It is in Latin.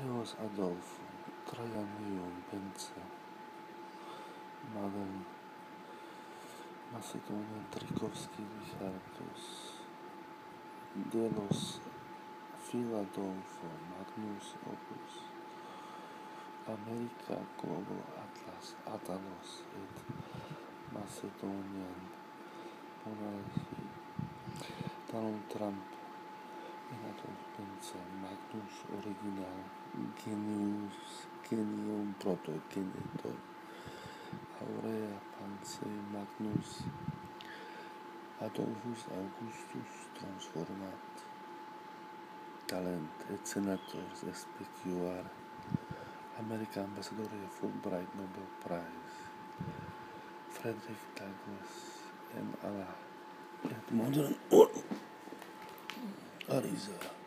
Teos Adolfo, Traianium pensa, Madem Macedonian Trikovski Richardus Delos Philadolfo, Magnus Opus, America Globo Atlas, Atalos et Macedonian Monarchy, Donald Trump, Senator pensa Magnus original genius genium proto aurea panse Magnus Adolphus Augustus transformat talent et senator SPQR American ambassador Fulbright Nobel Prize Frederick Douglass M. Allah et modern or Pariza.